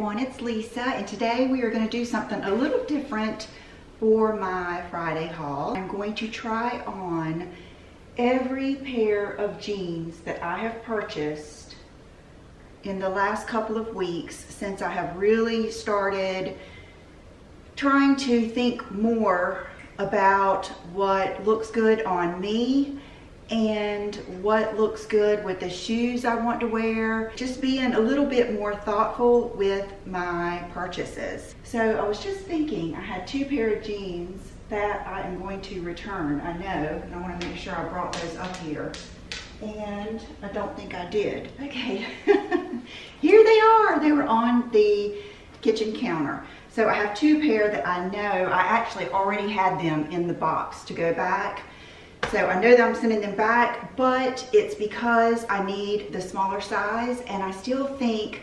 everyone, it's Lisa and today we are going to do something a little different for my Friday haul. I'm going to try on every pair of jeans that I have purchased in the last couple of weeks since I have really started trying to think more about what looks good on me and what looks good with the shoes I want to wear. Just being a little bit more thoughtful with my purchases. So I was just thinking, I had two pair of jeans that I am going to return. I know, and I want to make sure I brought those up here. And I don't think I did. Okay, here they are. They were on the kitchen counter. So I have two pair that I know I actually already had them in the box to go back so I know that I'm sending them back, but it's because I need the smaller size and I still think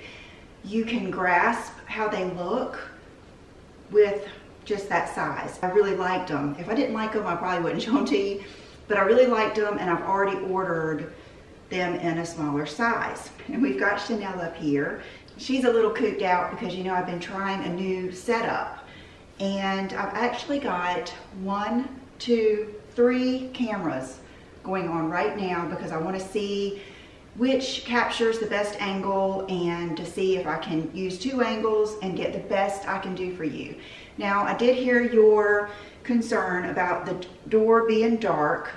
you can grasp how they look with just that size. I really liked them. If I didn't like them, I probably wouldn't show them to you, but I really liked them and I've already ordered them in a smaller size. And we've got Chanel up here. She's a little cooped out because you know I've been trying a new setup and I've actually got one, two, three cameras going on right now because I want to see which captures the best angle and to see if I can use two angles and get the best I can do for you. Now I did hear your concern about the door being dark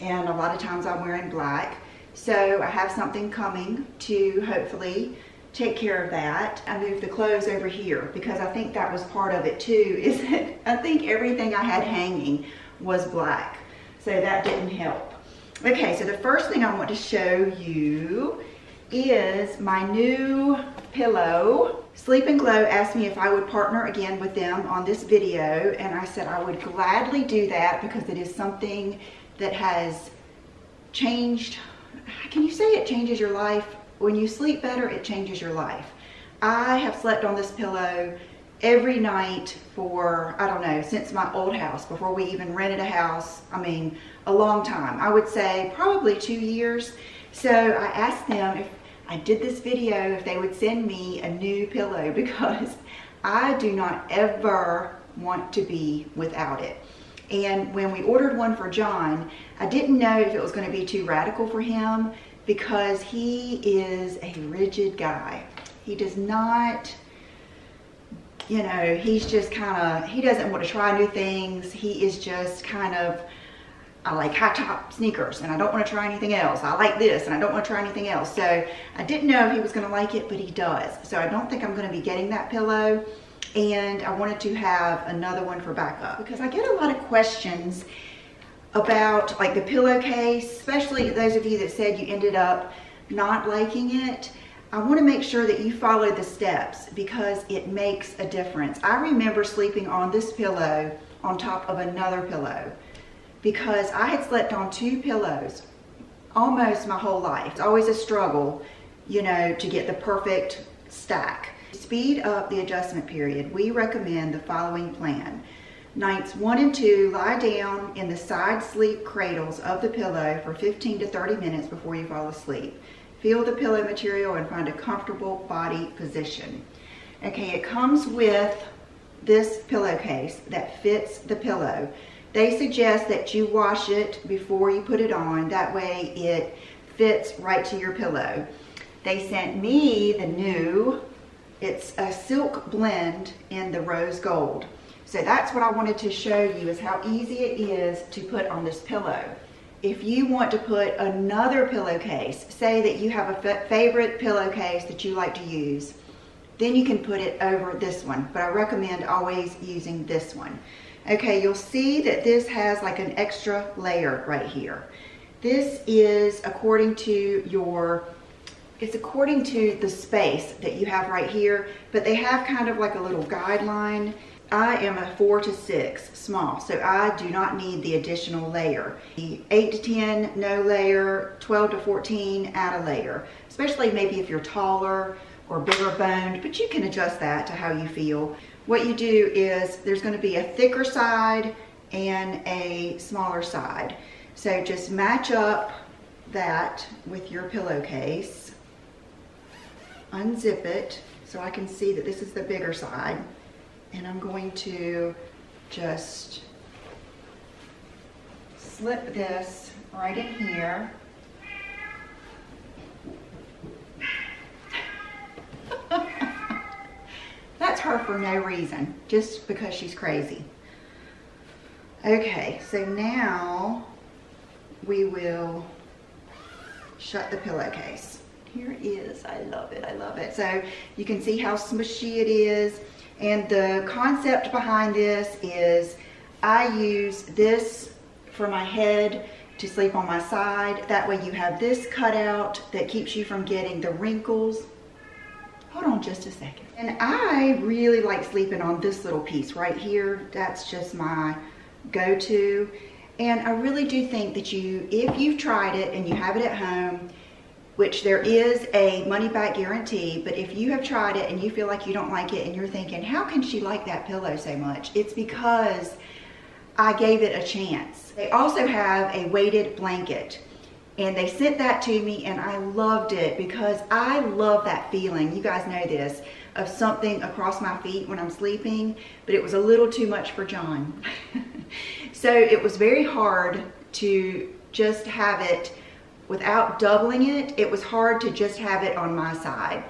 and a lot of times I'm wearing black. So I have something coming to hopefully take care of that. I moved the clothes over here because I think that was part of it too, is that I think everything I had hanging was black. So that didn't help. Okay, so the first thing I want to show you is my new pillow. Sleep and Glow asked me if I would partner again with them on this video and I said I would gladly do that because it is something that has changed, can you say it changes your life? When you sleep better, it changes your life. I have slept on this pillow every night for, I don't know, since my old house, before we even rented a house. I mean, a long time. I would say probably two years. So I asked them if I did this video, if they would send me a new pillow because I do not ever want to be without it. And when we ordered one for John, I didn't know if it was going to be too radical for him because he is a rigid guy. He does not you know, he's just kind of, he doesn't want to try new things. He is just kind of, I like high top sneakers and I don't want to try anything else. I like this and I don't want to try anything else. So I didn't know he was going to like it, but he does. So I don't think I'm going to be getting that pillow. And I wanted to have another one for backup because I get a lot of questions about like the pillowcase, especially those of you that said you ended up not liking it. I want to make sure that you follow the steps because it makes a difference. I remember sleeping on this pillow on top of another pillow because I had slept on two pillows almost my whole life. It's always a struggle, you know, to get the perfect stack. Speed up the adjustment period, we recommend the following plan. Nights one and two, lie down in the side sleep cradles of the pillow for 15 to 30 minutes before you fall asleep. Feel the pillow material and find a comfortable body position. Okay, it comes with this pillowcase that fits the pillow. They suggest that you wash it before you put it on. That way it fits right to your pillow. They sent me the new, it's a silk blend in the rose gold. So that's what I wanted to show you is how easy it is to put on this pillow if you want to put another pillowcase, say that you have a favorite pillowcase that you like to use, then you can put it over this one. But I recommend always using this one. Okay, you'll see that this has like an extra layer right here. This is according to your, it's according to the space that you have right here, but they have kind of like a little guideline I am a four to six small, so I do not need the additional layer. The eight to 10, no layer, 12 to 14, add a layer, especially maybe if you're taller or bigger boned, but you can adjust that to how you feel. What you do is there's gonna be a thicker side and a smaller side. So just match up that with your pillowcase, unzip it, so I can see that this is the bigger side. And I'm going to just slip this right in here. That's her for no reason, just because she's crazy. Okay, so now we will shut the pillowcase. Here it is, I love it, I love it. So you can see how smushy it is. And the concept behind this is I use this for my head to sleep on my side. That way you have this cutout that keeps you from getting the wrinkles. Hold on just a second. And I really like sleeping on this little piece right here. That's just my go-to. And I really do think that you, if you've tried it and you have it at home, which there is a money back guarantee, but if you have tried it and you feel like you don't like it and you're thinking, how can she like that pillow so much? It's because I gave it a chance. They also have a weighted blanket and they sent that to me and I loved it because I love that feeling. You guys know this of something across my feet when I'm sleeping, but it was a little too much for John. so it was very hard to just have it without doubling it. It was hard to just have it on my side.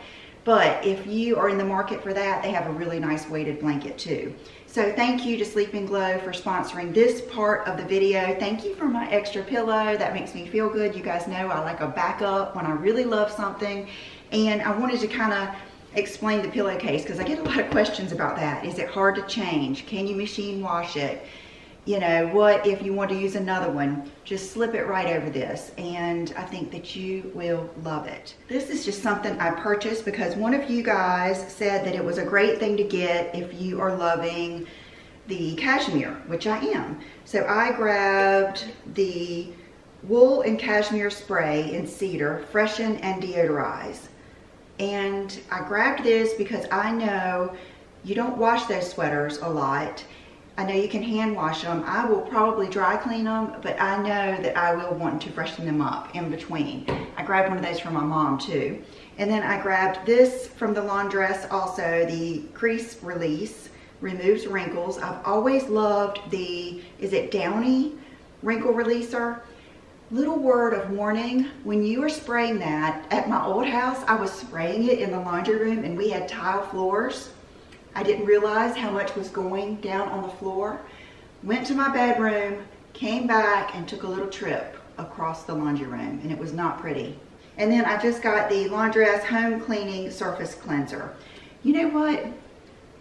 But if you are in the market for that, they have a really nice weighted blanket too. So thank you to Sleep and Glow for sponsoring this part of the video. Thank you for my extra pillow. That makes me feel good. You guys know I like a backup when I really love something. And I wanted to kind of explain the pillowcase because I get a lot of questions about that. Is it hard to change? Can you machine wash it? You know, what if you want to use another one? Just slip it right over this and I think that you will love it. This is just something I purchased because one of you guys said that it was a great thing to get if you are loving the cashmere, which I am. So I grabbed the wool and cashmere spray in cedar, freshen and deodorize. And I grabbed this because I know you don't wash those sweaters a lot. I know you can hand wash them. I will probably dry clean them, but I know that I will want to freshen them up in between. I grabbed one of those from my mom too. And then I grabbed this from the laundress also, the crease release, removes wrinkles. I've always loved the, is it Downy wrinkle releaser? Little word of warning, when you are spraying that, at my old house, I was spraying it in the laundry room and we had tile floors. I didn't realize how much was going down on the floor. Went to my bedroom, came back and took a little trip across the laundry room and it was not pretty. And then I just got the Laundress Home Cleaning Surface Cleanser. You know what?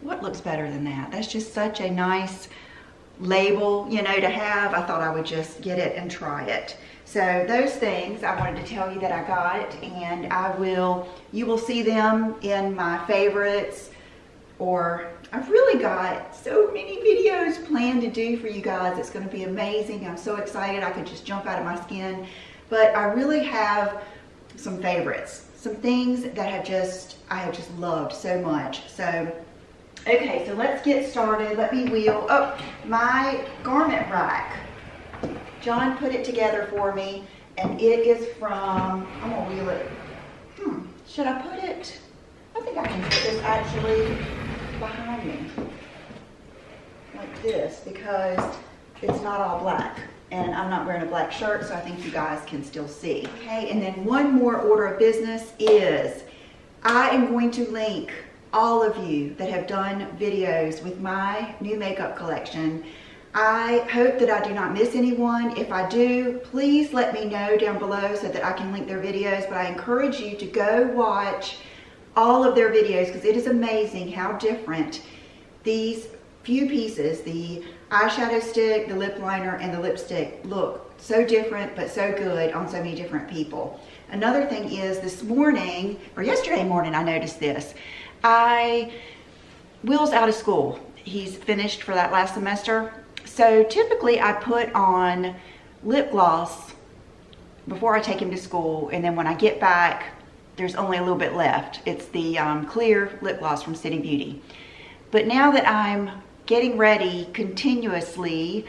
What looks better than that? That's just such a nice label, you know, to have. I thought I would just get it and try it. So those things I wanted to tell you that I got and I will, you will see them in my favorites or I've really got so many videos planned to do for you guys. It's gonna be amazing. I'm so excited I could just jump out of my skin. But I really have some favorites, some things that have just, I have just loved so much. So, okay, so let's get started. Let me wheel, oh, my garment rack. John put it together for me, and it is from, I'm gonna wheel it. Hmm, should I put it? I think I can put this actually behind me, like this, because it's not all black. And I'm not wearing a black shirt, so I think you guys can still see. Okay, and then one more order of business is, I am going to link all of you that have done videos with my new makeup collection I hope that I do not miss anyone. If I do, please let me know down below so that I can link their videos. But I encourage you to go watch all of their videos because it is amazing how different these few pieces, the eyeshadow stick, the lip liner, and the lipstick look so different but so good on so many different people. Another thing is this morning, or yesterday morning, I noticed this. I, Will's out of school. He's finished for that last semester so typically I put on lip gloss before I take him to school and then when I get back there's only a little bit left. It's the um, clear lip gloss from City Beauty. But now that I'm getting ready continuously,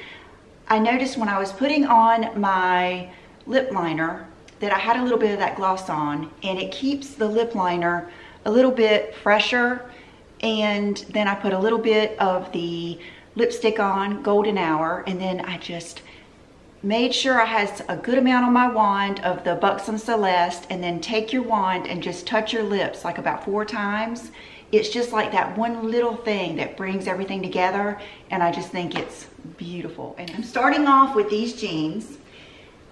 I noticed when I was putting on my lip liner that I had a little bit of that gloss on and it keeps the lip liner a little bit fresher and then I put a little bit of the lipstick on, Golden Hour, and then I just made sure I had a good amount on my wand of the Buxom Celeste and then take your wand and just touch your lips like about four times. It's just like that one little thing that brings everything together and I just think it's beautiful. And I'm starting off with these jeans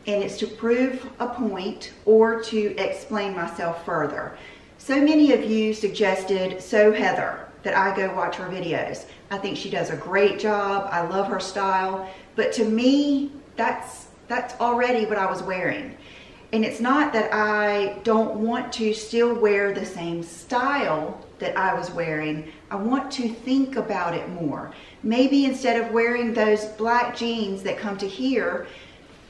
and it's to prove a point or to explain myself further. So many of you suggested So Heather that I go watch her videos. I think she does a great job. I love her style. But to me, that's, that's already what I was wearing. And it's not that I don't want to still wear the same style that I was wearing. I want to think about it more. Maybe instead of wearing those black jeans that come to here,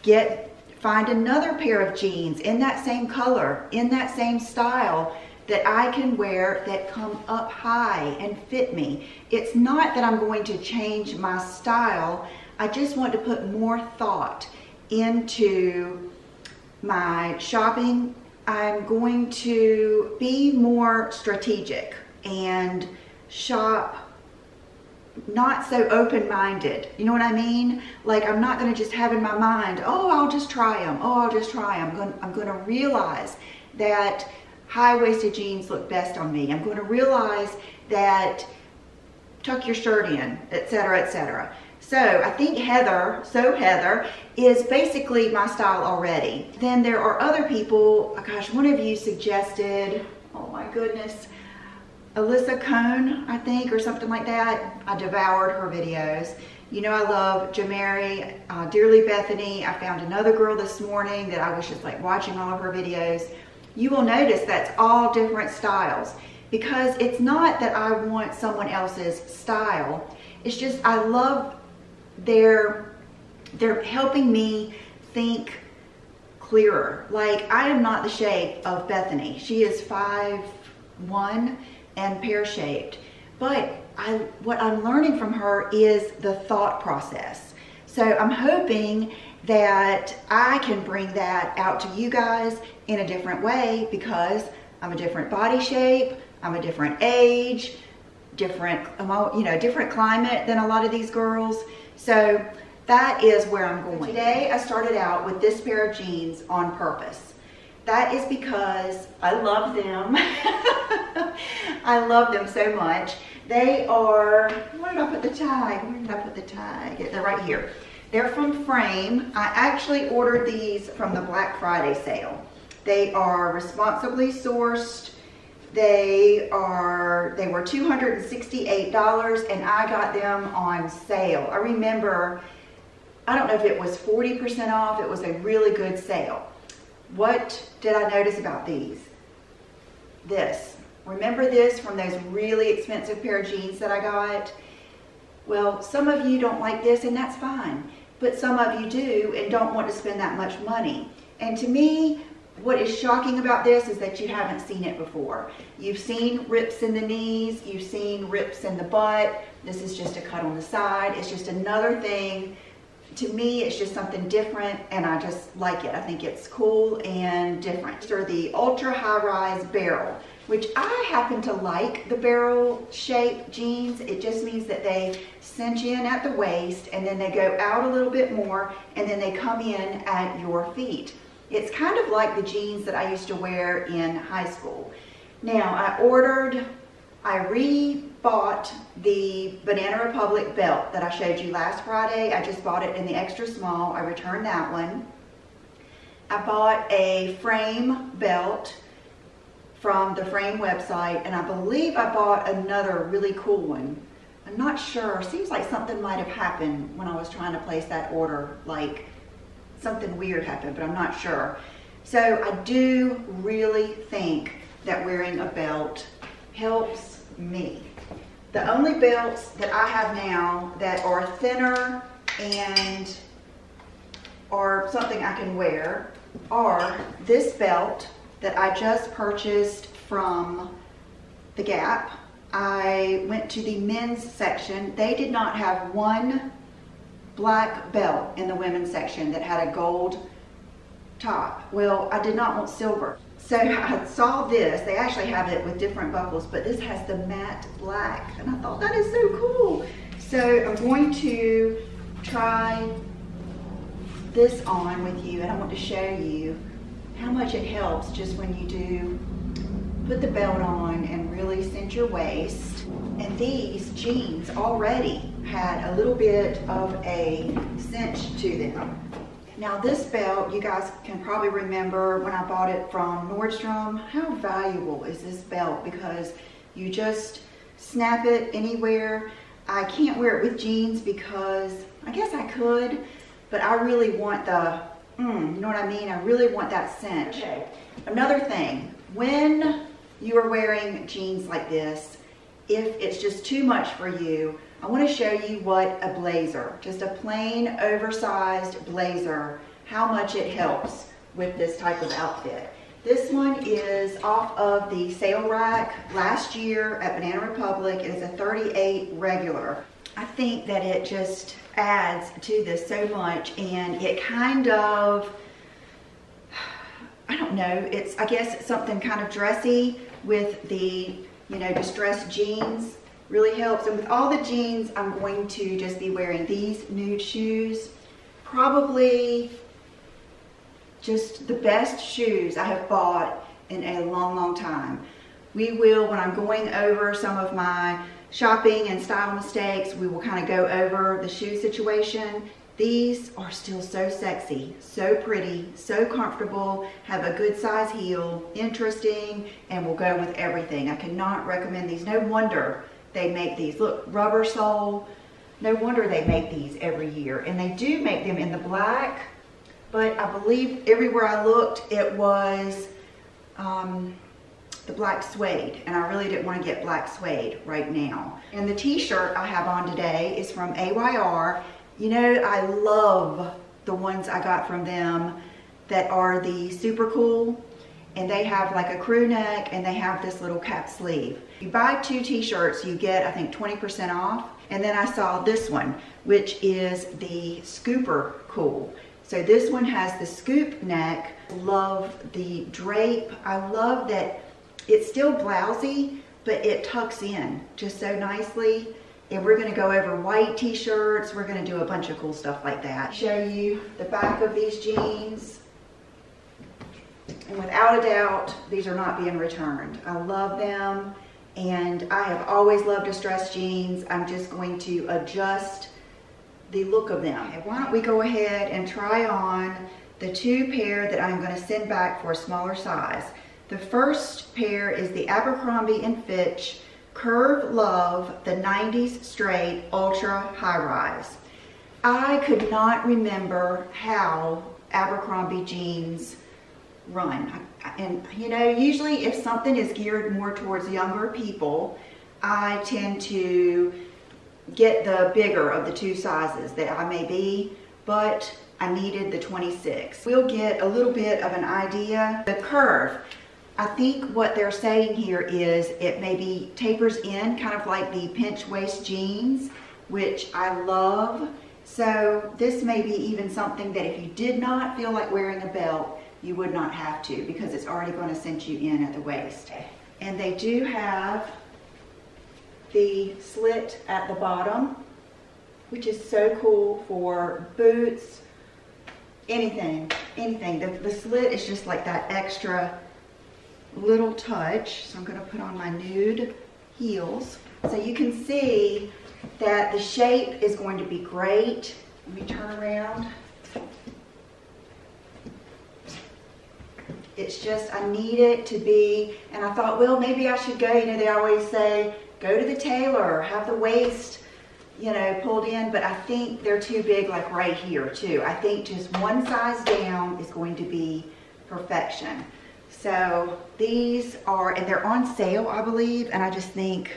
get find another pair of jeans in that same color, in that same style that I can wear that come up high and fit me. It's not that I'm going to change my style. I just want to put more thought into my shopping. I'm going to be more strategic and shop not so open-minded. You know what I mean? Like I'm not going to just have in my mind, oh, I'll just try them. Oh, I'll just try them. I'm going, I'm going to realize that high-waisted jeans look best on me. I'm going to realize that tuck your shirt in, etc., etc. So I think Heather, So Heather, is basically my style already. Then there are other people, gosh, one of you suggested, oh my goodness, Alyssa Cone, I think, or something like that. I devoured her videos. You know I love Gemary, uh, Dearly Bethany. I found another girl this morning that I was just like watching all of her videos. You will notice that's all different styles because it's not that I want someone else's style. It's just I love they're they're helping me think clearer. Like I am not the shape of Bethany. She is five one and pear-shaped. But I, what I'm learning from her is the thought process. So I'm hoping that I can bring that out to you guys in a different way because I'm a different body shape, I'm a different age, different, you know, different climate than a lot of these girls. So that is where I'm going. Today I started out with this pair of jeans on purpose. That is because I love them. I love them so much. They are, where did I put the tag? Where did I put the tag? They're right here. They're from Frame. I actually ordered these from the Black Friday sale. They are responsibly sourced. They are, they were $268 and I got them on sale. I remember, I don't know if it was 40% off. It was a really good sale. What did I notice about these? This. Remember this from those really expensive pair of jeans that I got? Well, some of you don't like this and that's fine. But some of you do and don't want to spend that much money. And to me, what is shocking about this is that you haven't seen it before. You've seen rips in the knees, you've seen rips in the butt. This is just a cut on the side. It's just another thing. To me, it's just something different and I just like it. I think it's cool and different. Are the ultra high rise barrel, which I happen to like the barrel shape jeans. It just means that they cinch in at the waist and then they go out a little bit more and then they come in at your feet. It's kind of like the jeans that I used to wear in high school. Now, I ordered, I re-bought the Banana Republic belt that I showed you last Friday. I just bought it in the extra small. I returned that one. I bought a frame belt from the frame website, and I believe I bought another really cool one. I'm not sure. Seems like something might have happened when I was trying to place that order, like something weird happened, but I'm not sure. So I do really think that wearing a belt helps me. The only belts that I have now that are thinner and are something I can wear are this belt that I just purchased from The Gap. I went to the men's section. They did not have one black belt in the women's section that had a gold top. Well, I did not want silver. So I saw this, they actually have it with different buckles, but this has the matte black, and I thought that is so cool. So I'm going to try this on with you, and I want to show you how much it helps just when you do put the belt on and really cinch your waist. And these jeans already had a little bit of a cinch to them. Now this belt, you guys can probably remember when I bought it from Nordstrom, how valuable is this belt because you just snap it anywhere. I can't wear it with jeans because I guess I could, but I really want the, mm, you know what I mean? I really want that cinch. Okay. Another thing, when you are wearing jeans like this, if it's just too much for you, I want to show you what a blazer, just a plain oversized blazer, how much it helps with this type of outfit. This one is off of the sale rack last year at Banana Republic. It is a 38 regular. I think that it just adds to this so much and it kind of, I don't know, it's, I guess something kind of dressy with the, you know, distressed jeans really helps. And with all the jeans, I'm going to just be wearing these nude shoes. Probably just the best shoes I have bought in a long, long time. We will, when I'm going over some of my shopping and style mistakes, we will kind of go over the shoe situation. These are still so sexy, so pretty, so comfortable, have a good size heel, interesting, and will go with everything. I cannot recommend these. No wonder they make these. Look, rubber sole. No wonder they make these every year. And they do make them in the black, but I believe everywhere I looked, it was um, the black suede. And I really didn't want to get black suede right now. And the t-shirt I have on today is from AYR. You know, I love the ones I got from them that are the super cool and they have like a crew neck and they have this little cap sleeve. You buy two t-shirts, you get I think 20% off. And then I saw this one, which is the scooper cool. So this one has the scoop neck. Love the drape. I love that it's still blousy, but it tucks in just so nicely. And we're gonna go over white t-shirts. We're gonna do a bunch of cool stuff like that. Show you the back of these jeans. And without a doubt, these are not being returned. I love them and I have always loved distressed jeans. I'm just going to adjust the look of them. Okay, why don't we go ahead and try on the two pair that I'm gonna send back for a smaller size. The first pair is the Abercrombie & Fitch Curve Love, the 90s Straight Ultra High Rise. I could not remember how Abercrombie jeans run. And you know, usually if something is geared more towards younger people, I tend to get the bigger of the two sizes that I may be, but I needed the 26. We'll get a little bit of an idea. The curve, I think what they're saying here is it maybe tapers in kind of like the pinch waist jeans, which I love. So this may be even something that if you did not feel like wearing a belt, you would not have to because it's already going to cinch you in at the waist. And they do have the slit at the bottom, which is so cool for boots, anything, anything. The, the slit is just like that extra little touch. So I'm going to put on my nude heels. So you can see that the shape is going to be great. Let me turn around. It's just, I need it to be, and I thought, well, maybe I should go, you know, they always say, go to the tailor, have the waist, you know, pulled in, but I think they're too big like right here too. I think just one size down is going to be perfection. So these are, and they're on sale, I believe, and I just think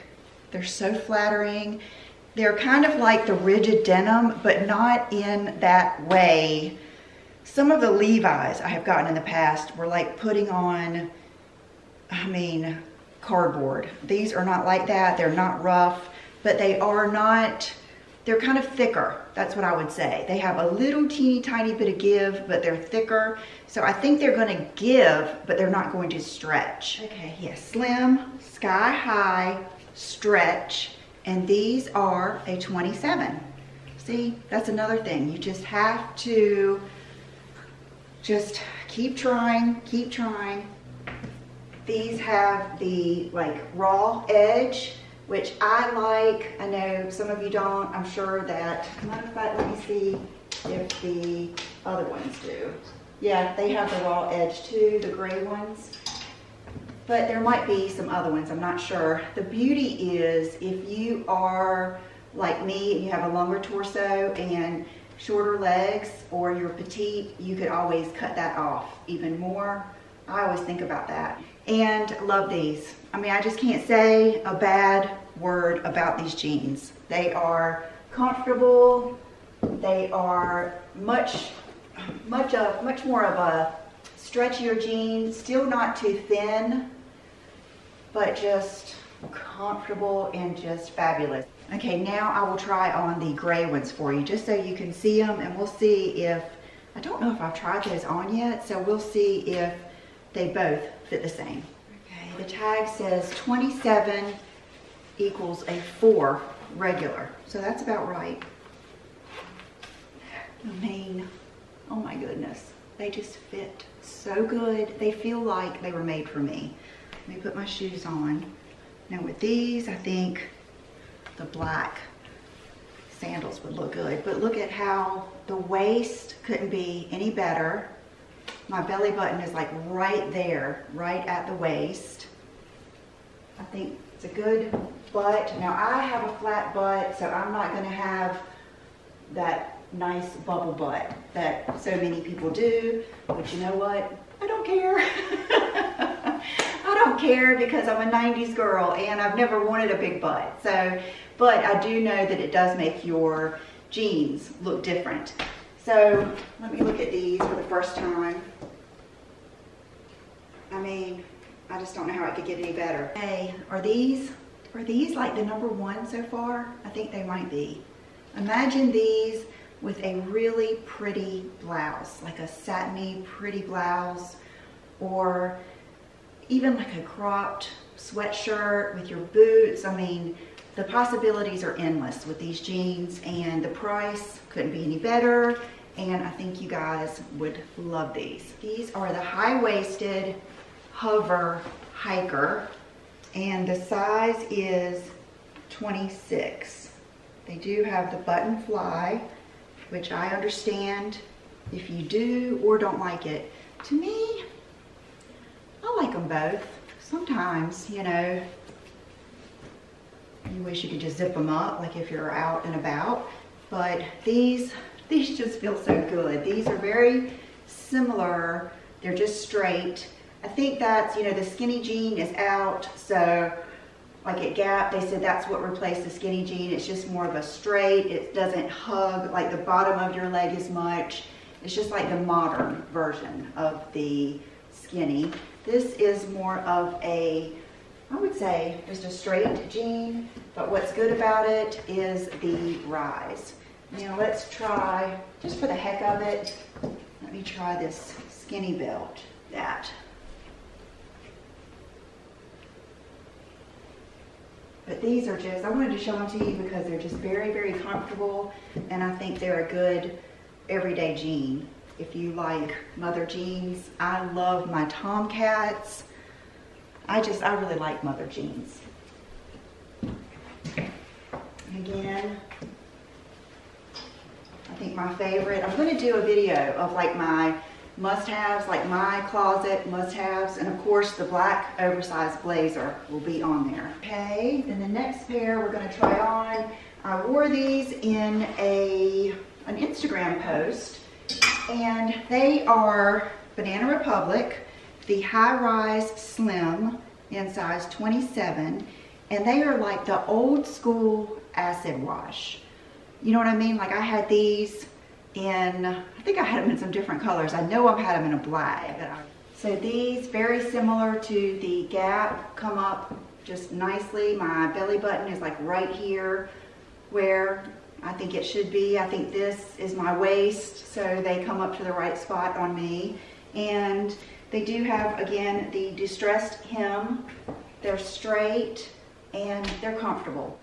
they're so flattering. They're kind of like the rigid denim, but not in that way some of the Levi's I have gotten in the past were like putting on, I mean, cardboard. These are not like that. They're not rough, but they are not, they're kind of thicker. That's what I would say. They have a little teeny tiny bit of give, but they're thicker. So I think they're gonna give, but they're not going to stretch. Okay, yes, slim, sky high, stretch, and these are a 27. See, that's another thing. You just have to just keep trying, keep trying. These have the like raw edge, which I like. I know some of you don't. I'm sure that, fact, let me see if the other ones do. Yeah, they have the raw edge too, the gray ones. But there might be some other ones, I'm not sure. The beauty is if you are like me and you have a longer torso and shorter legs or you're petite, you could always cut that off even more. I always think about that. And love these. I mean, I just can't say a bad word about these jeans. They are comfortable. They are much, much of, much more of a stretchier jean, still not too thin, but just comfortable and just fabulous. Okay, now I will try on the gray ones for you, just so you can see them, and we'll see if, I don't know if I've tried those on yet, so we'll see if they both fit the same. Okay, the tag says 27 equals a 4 regular, so that's about right. I mean, oh my goodness, they just fit so good. They feel like they were made for me. Let me put my shoes on. Now with these, I think the black sandals would look good. But look at how the waist couldn't be any better. My belly button is like right there, right at the waist. I think it's a good butt. Now I have a flat butt, so I'm not gonna have that nice bubble butt that so many people do. But you know what? I don't care. Don't care because I'm a 90s girl and I've never wanted a big butt. So but I do know that it does make your jeans look different. So let me look at these for the first time. I mean, I just don't know how it could get any better. Hey, are these, are these like the number one so far? I think they might be. Imagine these with a really pretty blouse, like a satiny pretty blouse, or even like a cropped sweatshirt with your boots. I mean, the possibilities are endless with these jeans and the price couldn't be any better and I think you guys would love these. These are the high-waisted hover hiker and the size is 26. They do have the button fly, which I understand if you do or don't like it. To me, them both. Sometimes, you know, you wish you could just zip them up like if you're out and about. But these, these just feel so good. These are very similar. They're just straight. I think that's, you know, the skinny jean is out. So like at Gap, they said that's what replaced the skinny jean. It's just more of a straight. It doesn't hug like the bottom of your leg as much. It's just like the modern version of the skinny. This is more of a I would say just a straight jean, but what's good about it is the rise. Now let's try, just for the heck of it, let me try this skinny belt. That. But these are just, I wanted to show them to you because they're just very, very comfortable and I think they're a good everyday jean. If you like mother jeans, I love my Tomcats. I just, I really like mother jeans. again, I think my favorite, I'm going to do a video of like my must-haves, like my closet must-haves, and of course the black oversized blazer will be on there. Okay, then the next pair we're going to try on, I wore these in a an Instagram post, and they are Banana Republic the high rise slim in size 27 and they are like the old school acid wash. You know what I mean? Like I had these in, I think I had them in some different colors. I know I've had them in a black. So these, very similar to the Gap, come up just nicely. My belly button is like right here. where I think it should be. I think this is my waist, so they come up to the right spot on me. And they do have, again, the distressed hem. They're straight and they're comfortable.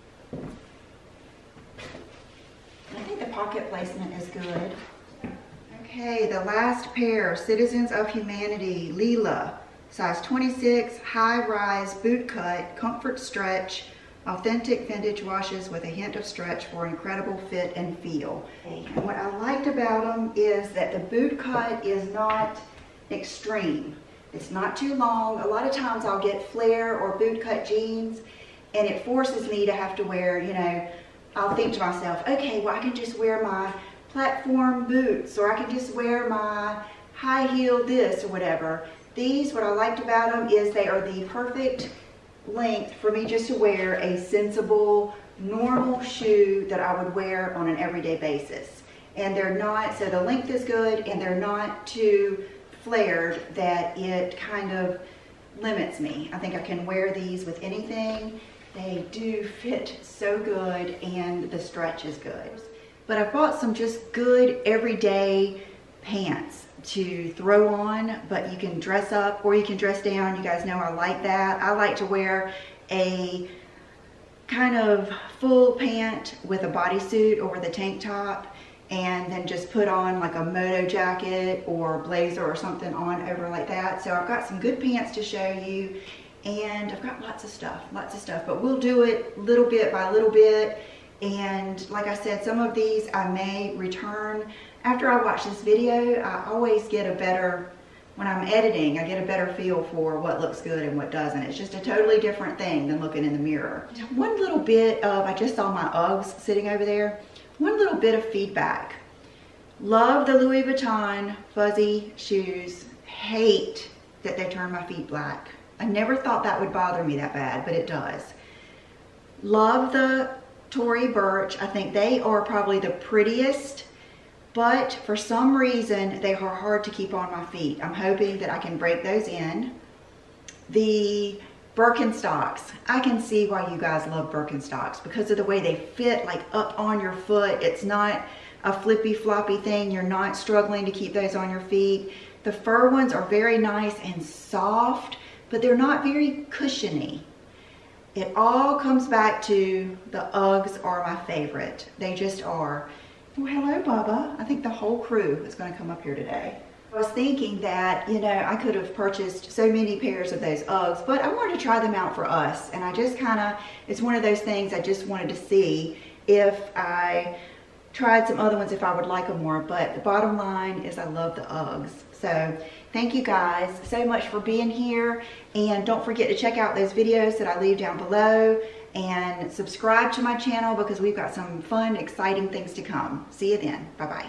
I think the pocket placement is good. Okay, the last pair, Citizens of Humanity, Leela, size 26, high rise, boot cut, comfort stretch, authentic vintage washes with a hint of stretch for incredible fit and feel. And what I liked about them is that the boot cut is not extreme. It's not too long. A lot of times I'll get flare or boot cut jeans and it forces me to have to wear, you know, I'll think to myself, okay, well I can just wear my platform boots or I can just wear my high heel this or whatever. These, what I liked about them is they are the perfect length for me just to wear a sensible, normal shoe that I would wear on an everyday basis. And they're not, so the length is good and they're not too flared that it kind of limits me. I think I can wear these with anything. They do fit so good and the stretch is good. But I bought some just good everyday pants to throw on, but you can dress up or you can dress down. You guys know I like that. I like to wear a kind of full pant with a bodysuit over the tank top and then just put on like a moto jacket or blazer or something on over like that. So I've got some good pants to show you and I've got lots of stuff, lots of stuff, but we'll do it little bit by little bit. And like I said, some of these I may return. After I watch this video, I always get a better, when I'm editing, I get a better feel for what looks good and what doesn't. It's just a totally different thing than looking in the mirror. One little bit of, I just saw my Uggs sitting over there. One little bit of feedback. Love the Louis Vuitton fuzzy shoes. Hate that they turn my feet black. I never thought that would bother me that bad, but it does. Love the Tory Burch. I think they are probably the prettiest, but for some reason, they are hard to keep on my feet. I'm hoping that I can break those in. The Birkenstocks. I can see why you guys love Birkenstocks because of the way they fit like up on your foot. It's not a flippy floppy thing. You're not struggling to keep those on your feet. The fur ones are very nice and soft, but they're not very cushiony. It all comes back to the Uggs are my favorite. They just are. Well, hello, Bubba. I think the whole crew is going to come up here today. I was thinking that, you know, I could have purchased so many pairs of those Uggs, but I wanted to try them out for us. And I just kind of, it's one of those things I just wanted to see if I tried some other ones, if I would like them more. But the bottom line is I love the Uggs. So thank you guys so much for being here. And don't forget to check out those videos that I leave down below and subscribe to my channel because we've got some fun, exciting things to come. See you then. Bye-bye.